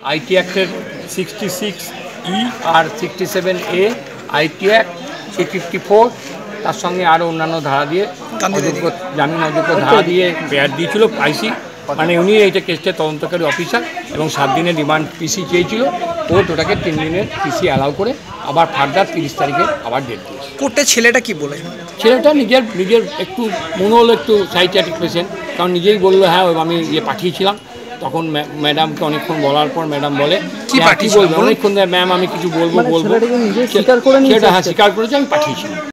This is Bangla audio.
আইটি অ্যাক্টের sixty six E R sixty seven A IT act three fifty four তার সঙ্গে আরও অন্যান্য ধারা দিয়ে অযোগ্য জামিন অযোগ্য ধারা দিয়ে বেয়ার দিয়েছিল আইসি মানে উনি এইটা কেসটা তদন্তকারী অফিসার এবং সাত দিনের রিমান্ড পিসি চেয়েছিল কোর্ট ওটাকে তিন দিনের পিসি অ্যালাউ করে আবার ফার্দার তিরিশ তারিখে আবার ডেট দিয়েছে। কোর্টে ছেলেটা কি বলে? ছেলেটা নিজের নিজের একটু মনে হলো একটু সাইকিয়াট্রিক পেশেন্ট কারণ নিজেই বলল হ্যাঁ আমি ইয়ে পাঠিয়েছিলাম। তখন ম্যাডামকে অনেকক্ষণ বলার পর ম্যাডাম বলে কি হ্যাঁ? বলবে? অনেকক্ষণ ম্যাম আমি কিছু বলব বলব। স্বীকার করে সেটা হ্যাঁ? স্বীকার করেছে আমি পাঠিয়েছিলাম।